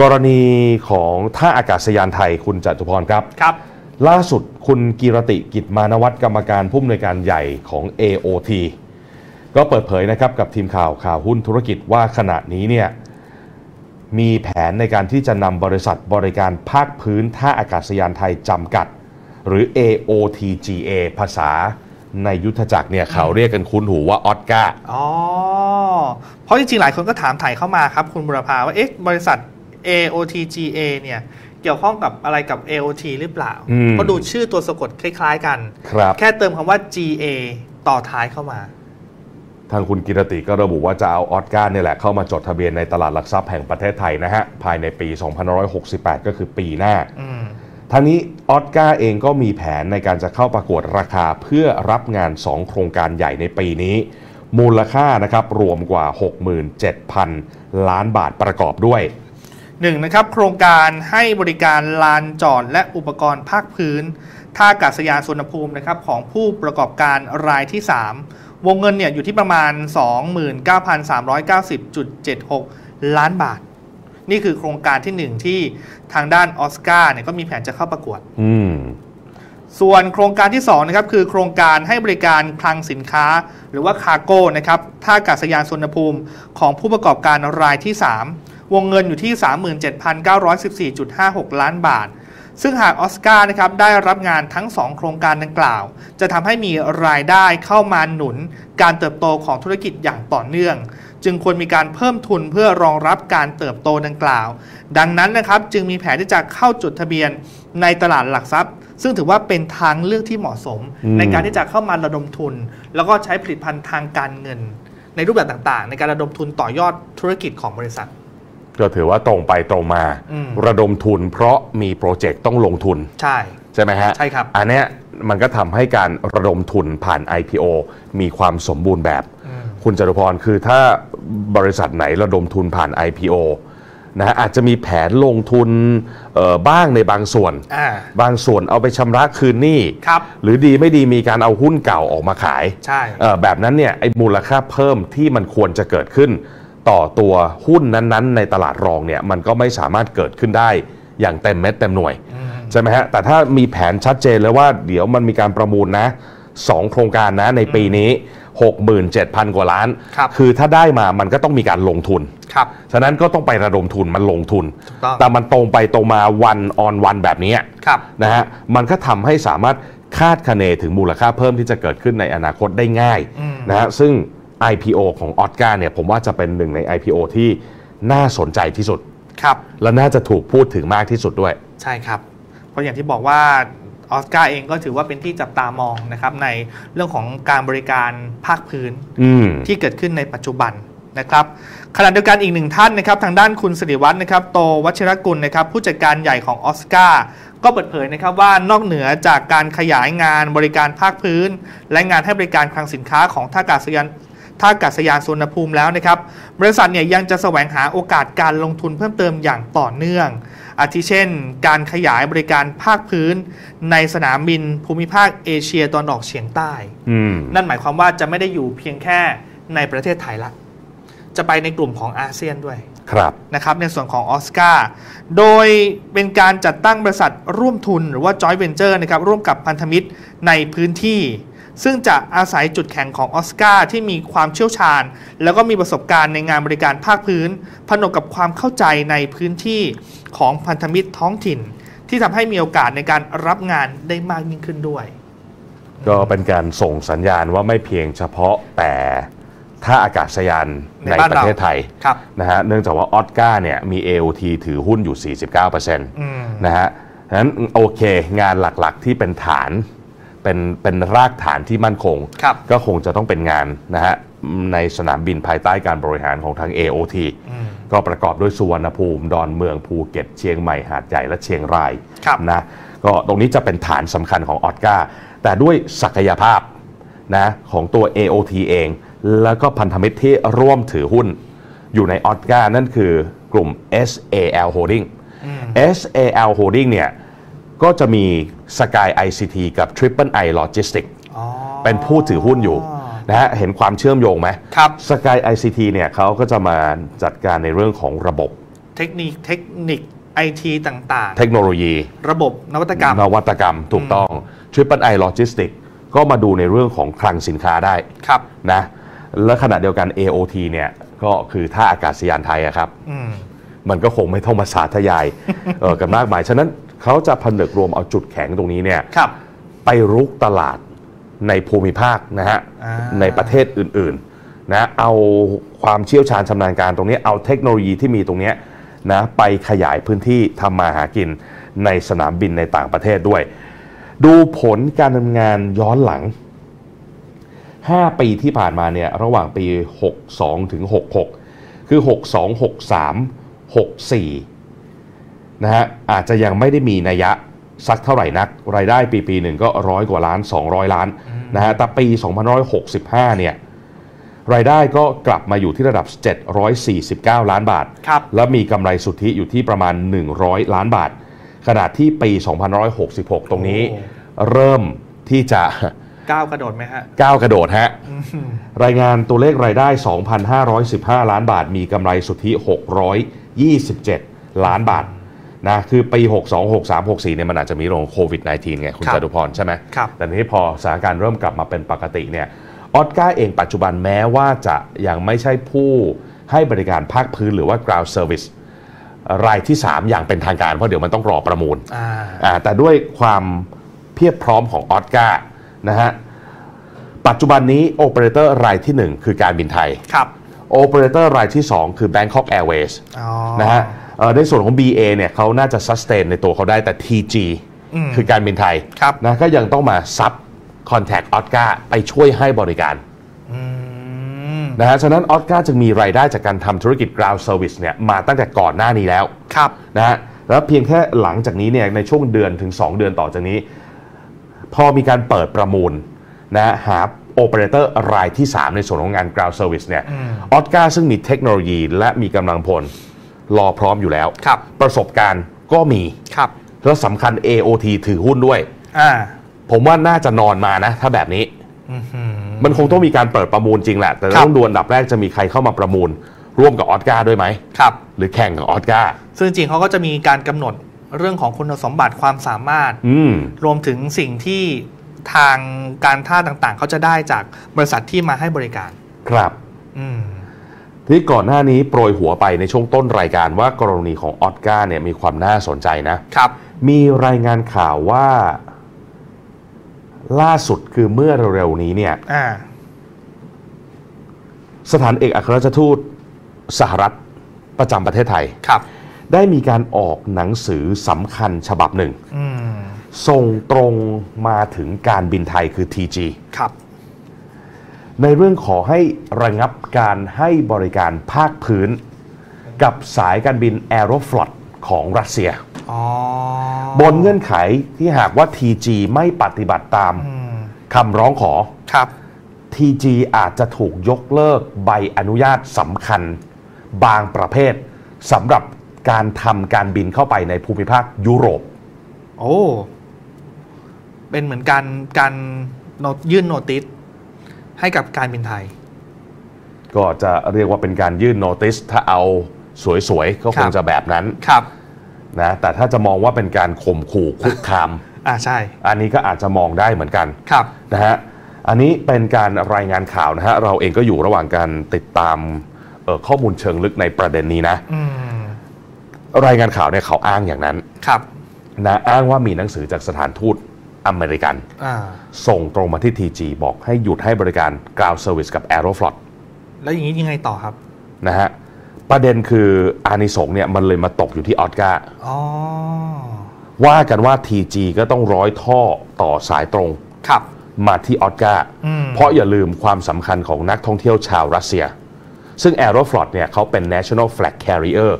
กรณีของท่าอากาศยานไทยคุณจตุพรครับครับ ล่าสุดคุณกีรติกิจมานวัตกรรมการผู้อำนวยการใหญ่ของ AOT ก็เปิดเผยนะครับกับทีมข่าวข่าวหุ้นธุรกิจว่าขณะนี้เนี่ยมีแผนในการที่จะนำบริษัทบริการภาคพื้นท่าอากาศยานไทยจำกัด หรือ AOTGA ภาษาในยุทธจักรเนี่ยเขาเรียกกันคุ้นหูว่าออสการ์อ๋อ เพราะจริงๆ หลายคนก็ถามถ่ายเข้ามาครับ คุณบุรพาว่าเอ๊ะบริษัท AOTGA เนี่ยเกี่ยวข้องกับอะไรกับ AOT หรือเปล่าอืมเพราะดูชื่อตัวสะกดคล้าย ๆ กันครับแค่เติมคำว่า GA ต่อท้ายเข้ามา ทางคุณกิรติก็ระบุว่าจะเอาออสการ์เนี่ยแหละเข้ามาจดทะเบียนในตลาดหลักทรัพย์แห่งประเทศไทยนะฮะ ภายในปี 2568 ก็คือปีหน้าอืมทั้งนี้ออสการ์เองก็มีแผนในการจะเข้าประกวดราคาเพื่อรับงาน 2 โครงการใหญ่ในปีนี้ มูลค่านะครับรวมกว่า 67,000 ล้านบาทประกอบด้วย หนึ่งนะครับโครงการให้บริการลานจอดและอุปกรณ์ภาคพื้น ท่าอากาศยานสุวรรณภูมินะครับของผู้ประกอบการรายที่ 3 วงเงินเนี่ยอยู่ที่ประมาณ 29,390.76 ล้านบาท นี่คือโครงการที่ 1 ที่ทางด้านออสการ์เนี่ยก็มีแผนจะเข้าประกวดอืมส่วนโครงการที่2นะครับคือโครงการให้บริการคลังสินค้า หรือว่าคาร์โก้นะครับท่าอากาศยานสุวรรณภูมิของผู้ประกอบการรายที่ 3 วงเงินอยู่ที่ 37,914.56 ล้านบาท ซึ่งหากออสการ์นะครับได้รับงานทั้ง 2 โครงการดังกล่าว จะทำให้มีรายได้เข้ามาหนุน การเติบโตของธุรกิจอย่างต่อเนื่อง จึงควรมีการเพิ่มทุนเพื่อรองรับการเติบโตดังกล่าว ดังนั้นนะครับจึงมีแผนที่จะเข้าจดทะเบียนในตลาดหลักทรัพย์ซึ่งถือว่าเป็นทางเลือกที่เหมาะสมอืมในการที่จะเข้ามาระดมทุน แล้วก็ใช้ผลิตภัณฑ์ทางการเงิน ในรูปแบบต่างๆ ในการระดมทุนต่อยอดธุรกิจของบริษัท ก็ถือว่าตรงไปตรงมาอืมระดมทุนเพราะมีโปรเจกต์ต้องลงทุน ใช่ ใช่ไหมฮะ ใช่ครับ อันเนี้ยมันก็ทำให้การระดมทุนผ่าน IPO มีความสมบูรณ์แบบ คุณจตุพรคือถ้าบริษัทไหนระดมทุนผ่าน IPO นะฮะอาจจะมีแผนลงทุนเอ่อบ้างในบางส่วน อ่า บางส่วนเอาไปชำระคืนหนี้ครับหรือดีไม่ดีมีการเอาหุ้นเก่าออกมาขายใช่ เอ่อแบบนั้นเนี่ยไอ้มูลค่าเพิ่มที่มันควรจะเกิดขึ้น ต่อตัวหุ้นนั้นๆ ในตลาดรองเนี่ยมันก็ไม่สามารถเกิดขึ้นได้อย่างเต็มเม็ดเต็มหน่วยใช่ไหมฮะแต่ถ้ามีแผนชัดเจนเลยว่าเดี๋ยวมันมีการประมูลนะสองโครงการนะในปีนี้ 67,000 กว่าล้านครับอถ้าได้มามันก็ต้องมีการลงทุนครับฉะนั้นก็ต้องไประดมทุนมันลงทุนถูกต้องแต่มันตรงไปตรงมาวันออนวันแบบนี้ครับนะฮะมันก็ทำให้สามารถคาดคะเนถึงมูลค่าเพิ่มที่จะเกิดขึ้นในอนาคตได้ง่ายอืมนะฮะซึ่ง IPO ของออสการ์เนี่ยผมว่าจะเป็นหนึ่งใน IPO ที่น่าสนใจที่สุดครับและน่าจะถูกพูดถึงมากที่สุดด้วย ใช่ครับ เพราะอย่างที่บอกว่าออสการ์เองก็ถือว่าเป็นที่จับตามองนะครับในเรื่องของการบริการภาคพื้นอืมที่เกิดขึ้นในปัจจุบันนะครับขณะเดียวกันอีกหนึ่งท่านนะครับ ทางด้านคุณสิริวัฒน์นะครับโตวัชรกุลนะครับ ผู้จัดการใหญ่ของออสการ์ก็เปิดเผยนะครับว่านอกเหนือจากการขยายงานบริการภาคพื้น และงานให้บริการคลังสินค้าของท่าอากาศยาน ท่าอากาศยานสุวรรณภูมิแล้วนะครับ บริษัทเนี่ยยังจะแสวงหาโอกาสการลงทุนเพิ่มเติมอย่างต่อเนื่อง อาทิเช่น การขยายบริการภาคพื้น ในสนามบินภูมิภาคเอเชียตะวันออกเฉียงใต้อืมนั่นหมายความว่าจะไม่ได้อยู่เพียงแค่ในประเทศไทยละจะไปในกลุ่มของอาเซียนด้วยครับนะครับในส่วนของออสการ์โดยเป็นการจัดตั้งบริษัทร่วมทุนหรือว่า joint venture นะครับร่วมกับพันธมิตรในพื้นที่ ซึ่งจะอาศัยจุดแข็งของออสการ์ที่มีความเชี่ยวชาญ แล้วก็มีประสบการณ์ในงานบริการภาคพื้น ผนวกกับความเข้าใจในพื้นที่ของพันธมิตรท้องถิ่น ที่ทำให้มีโอกาสในการรับงานได้มากยิ่งขึ้นด้วย ก็เป็นการส่งสัญญาณว่าไม่เพียงเฉพาะแต่ท่าอากาศยานในในบ้านประเราเทศไทยครับนะฮะเนื่องจากว่าออสการ์เนี่ยมี AOT ถือหุ้นอยู่ 49%นอืมะฮะฉะนั้นโอเค งานหลักๆที่เป็นฐาน เป็นเป็นรากฐานที่มั่นคง ครับก็คงจะต้องเป็นงานนะฮะในสนามบินภายใต้การบริหารของทาง AOT อืม ก็ประกอบด้วยสุวรรณภูมิ ดอนเมืองภูเก็ตเชียงใหม่หาดใหญ่และเชียงรายครับ นะก็ตรงนี้จะเป็นฐานสำคัญของออสการ์แต่ด้วยศักยภาพนะของตัว AOT เอง แล้วก็พันธมิตรที่ร่วมถือหุ้น อยู่ในออสการ์นั่นคือกลุ่ม SAL Holding SAL Holding เนี่ยก็จะมี Sky ICT กับ Triple I Logistics อ๋อเป็นผู้ถือหุ้นอยู่นะฮะเห็นความเชื่อมโยงไหมครับ Sky ICT เนี่ยเขาก็จะมาจัดการในเรื่องของระบบ เทเทคนิคเทคนิคไอทีต่างเทคโนโลยีๆระบบนวัตกรรม นวัตกรรมถูกต้อง Triple I Logistics ก็มาดูในเรื่องของคลังสินค้าได้ครับนะและขณะเดียวกัน AOT เนี่ยก็คือท่าอากาศยานไทยอะครับอืมมันก็คงไม่ต้องมาสาธยายเออกันมากมาย ฉะนั้น เขาจะผนึกรวมเอาจุดแข็งตรงนี้เนี่ยครับไปรุกตลาดในภูมิภาคนะฮะอ่าในประเทศอื่นๆนะเอาความเชี่ยวชาญชำนาญการตรงนี้เอาเทคโนโลยีที่มีตรงเนี้ยนะไปขยายพื้นที่ทำมาหากินในสนามบินในต่างประเทศด้วย ดูผลการทำงานย้อนหลัง 5 ปีที่ผ่านมาเนี่ยระหว่างปี 62 ถึง 66 คือ 62 63 64 นะฮะอาจจะยังไม่ได้มีนัยยะสักเท่าไหร่นัก รายได้ปีปีหนึ่งก็ร้อยกว่าล้าน 200 ล้านนะฮะแต่ปี 2565 เนี่ยรายได้ก็กลับมาอยู่ที่ระดับ 749 ล้านบาทครับและมีกำไรสุทธิอยู่ที่ประมาณ 100 ล้านบาท ขณะที่ปี 2566 ตรงนี้โอ้เริ่มที่จะก้าวกระโดดไหมฮะก้าวกระโดดฮะอืมรายงานตัวเลขรายได้ 2,515 ล้านบาท มีกำไรสุทธิ 627 ล้านบาท นะคือปี 62 63 64เนี่ยมันอาจจะมีเรื่องของโควิด -19 ไงคุณครับจตุพรใช่ไหมครับแต่ทีนี้พอสถานการณ์เริ่มกลับมาเป็นปกติเนี่ยออสการ์เองปัจจุบันแม้ว่าจะยังไม่ใช่ผู้ให้บริการภาคพื้นหรือว่า ground service รายที่ 3 อย่างเป็นทางการ เพราะเดี๋ยวมันต้องรอประมูลอ่าอ่าแต่ด้วยความเพียบพร้อมของออสการ์นะฮะปัจจุบันนี้โอเปอเรเตอร์รายที่ 1 คือการบินไทยครับโอเปอเรเตอร์รายที่ 2 คือ Bangkok Airways อ๋อนะฮะเอ่อ ในส่วนของ BA เนี่ยเขาน่าจะ sustain ในตัวเขาได้แต่ TG อืมคือการบินไทยครับนะก็ยังต้องมาซับ Contact ออสการ์ไปช่วยให้บริการอืมนะฮะฉะนั้นออสการ์จึงมีรายได้จากการทำธุรกิจ ground service เนี่ยมาตั้งแต่ก่อนหน้านี้แล้วครับนะฮะแล้วเพียงแค่หลังจากนี้เนี่ยในช่วงเดือนถึง 2 เดือนต่อจากนี้ พอมีการเปิดประมูลนะฮะหาโอเปอเรเตอร์รายที่ 3 ในส่วนของงาน ground service เนี่ยอืมออสการ์ซึ่งมีเทคโนโลยีและมีกำลังพล รอพร้อมอยู่แล้วครับประสบการณ์ก็มีครับแล้วสำคัญ AOT ถือหุ้นด้วยอ่าผมว่าน่าจะนอนมานะ ถ้าแบบนี้อือหือมันคงต้องมีการเปิดประมูลจริงแหละ แต่ครับต้องดูอันดับแรกจะมีใครเข้ามาประมูล ร่วมกับออสการ์ด้วยไหมครับหรือแข่งกับออสการ์ซึ่งจริงๆเขาก็จะมีการกำหนดเรื่องของคุณสมบัติความสามารถอืมรวมถึงสิ่งที่ทางการท่าต่างๆ เขาจะได้จากบริษัทที่มาให้บริการ ครับอืม ที่ก่อนหน้านี้โปรยหัวไปในช่วงต้นรายการว่ากรณีของออสการ์เนี่ยมีความน่าสนใจนะครับ มีรายงานข่าวว่า ล่าสุดคือเมื่อเร็วๆนี้เนี่ยอ่าสถานเอกอัครราชทูตสหรัฐประจำประเทศไทยครับ ได้มีการออกหนังสือสำคัญฉบับหนึ่งอืมส่งตรงมาถึงการบินไทยคือ TG ครับ ในเรื่องขอให้ระงับการให้บริการภาคพื้น กับสายการบิน Aeroflot ของรัสเซียอ๋อบนเงื่อนไขที่หากว่า TG ไม่ปฏิบัติตามอืมคำร้องขอครับ TG อาจจะถูกยกเลิกใบอนุญาตสำคัญ บางประเภทสำหรับการทำการบินเข้าไปในภูมิภาคยุโรป โอ้ เป็นเหมือนการการโนยื่นโนติส ให้กับการบินไทย ก็จะเรียกว่าเป็นการยื่นโนติสถ้าเอาสวยๆ ก็คครังบจะแบบนั้นครับนะแต่ถ้าจะมองว่าเป็นการข่มขู่คุกคามอ่าใช่ อันนี้ก็อาจจะมองได้เหมือนกันครับนะฮะอันนี้เป็นการรายงานข่าวนะฮะเราเองก็อยู่ระหว่างการติดตามเอ่อข้อมูลเชิงลึกในประเด็นนี้นะอืมรายงานข่าวเนี่ยเขาอ้างอย่างนั้นครับนะอ้างว่ามีหนังสือจากสถานทูต อเมริกันอ่าส่งตรงมาที่ TG บอกให้หยุดให้บริการ ground service กับ Aeroflot แล้วอย่างนี้ยังไงต่อครับ นะฮะ ประเด็นคืออานิสงส์เนี่ยมันเลยมาตกอยู่ที่ออสการ์อ๋อว่ากันว่า TG ก็ต้องร้อยท่อต่อสายตรงครับมาที่ออสการ์อืมเพราะอย่าลืมความสำคัญของนักท่องเที่ยวชาวรัสเซีย ซึ่ง Aeroflot เนี่ยเขาเป็น national flag carrier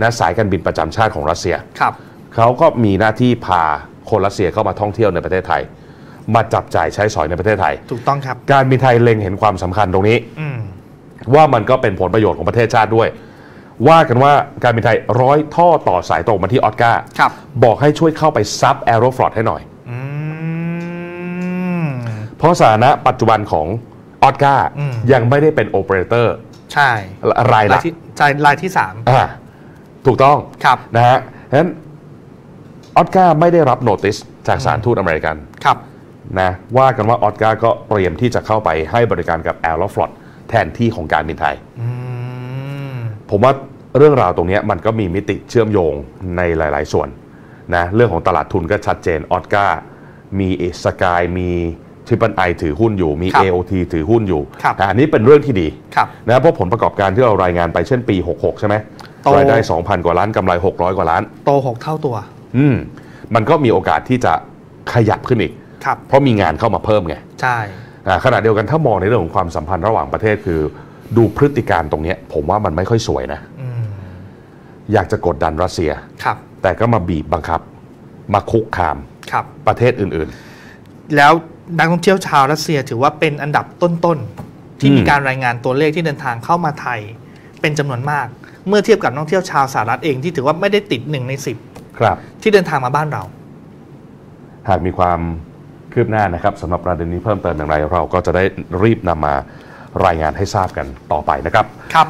นะสายการบินประจำชาติของรัสเซียครับเขาก็มีหน้าที่พา คนรัสเซียเข้ามาท่องเที่ยวในประเทศไทย มาจับจ่ายใช้สอยในประเทศไทย ถูกต้องครับ การบินไทยเล็งเห็นความสำคัญตรงนี้อืมว่ามันก็เป็นผลประโยชน์ของประเทศชาติด้วย ว่ากันว่าการบินไทยร้อยท่อต่อสายตรงมาที่ออสการ์ครับบอกให้ช่วยเข้าไปซับ Aeroflot ให้หน่อยอืมเพราะสถานะปัจจุบันของออสการ์อืมยังไม่ได้เป็นโอเปอเรเตอร์ใช่รายราละยที่ใช่รายที่สามอ่าถูกต้องครับนะฮะฉะนั้น ออสการ์ไม่ได้รับโนติสจากสถารทูตอเมริกันครับนะว่ากันว่าออสการ์ก็เตรียมที่จะเข้าไปให้บริการกับแอร์ลฟลอตแทนที่ของการบินไทยอืมผมว่าเรื่องราวตรงเนี้ยมันก็มีมิติเชื่อมโยงในหลาย ๆ ส่วนนะเรื่องของตลาดทุนก็ชัดเจนออสการ์มีเอสกายมีทริปเปิลไอถือหุ้นอยู่มีครับ AOT ถือหุ้นอยู่ครับนะอันนี้เป็นเรื่องที่ดีครับนะเพราะผลประกอบการที่เรารายงานไปเช่นปี 66 ใช่ไหมโตรายได้ 2,000 กว่าล้านกำไร 600 กว่าล้าน โตหกเท่าตัว อืมมันก็มีโอกาสที่จะขยับขึ้นอีก ครับ เพราะมีงานเข้ามาเพิ่มไงใช่ อ่าขณะเดียวกันถ้ามองในเรื่องของความสัมพันธ์ระหว่างประเทศคือ ดูพฤติการตรงเนี้ย ผมว่ามันไม่ค่อยสวยนะ อืม อยากจะกดดันรัสเซีย ครับ แต่ก็มาบีบบังคับ มาคุกคามครับ ประเทศอื่น แล้วนักท่องเที่ยวชาวรัสเซียถือว่าเป็นอันดับต้นๆ ที่อืม มีการรายงานตัวเลขที่เดินทางเข้ามาไทย เป็นจำนวนมาก เมื่อเทียบกับนักท่องเที่ยวชาวสหรัฐเองที่ถือว่าไม่ได้ติดหนึ่งในสิบๆครับ ที่เดินทางมาบ้านเรา หากมีความคืบหน้านะครับสำหรับประเด็นนี้เพิ่มเติมอย่างไร เราก็จะได้รีบนำมารายงานให้ทราบกันต่อไปนะครับครับ